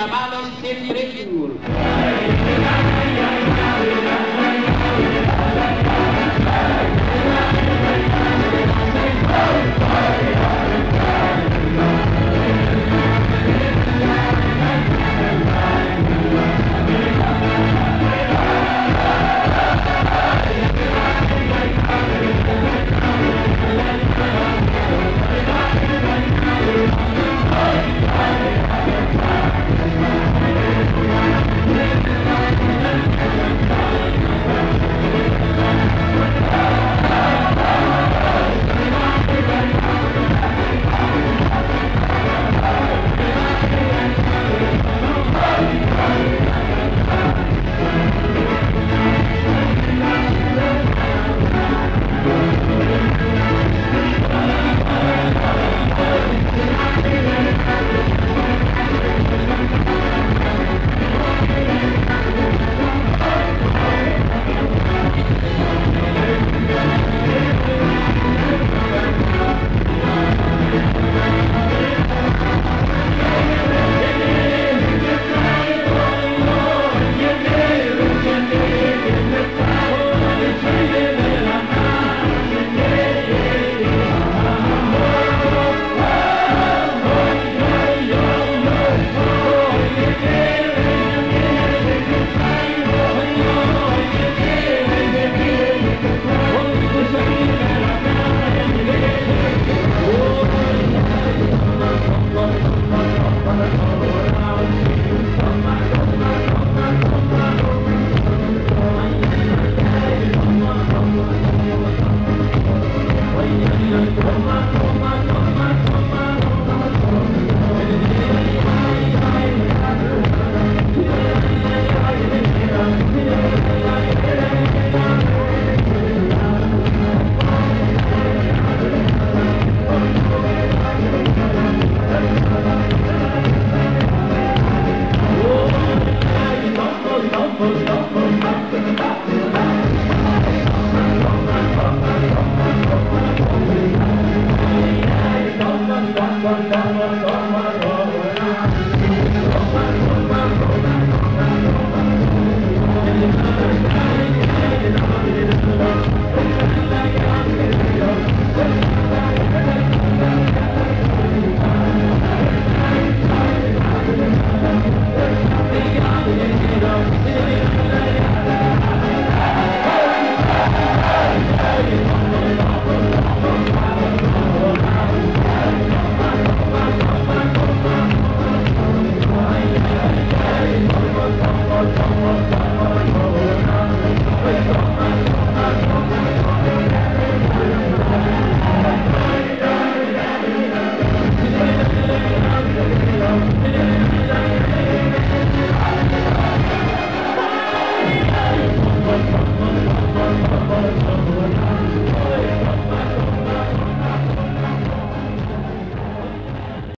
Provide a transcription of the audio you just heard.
and ask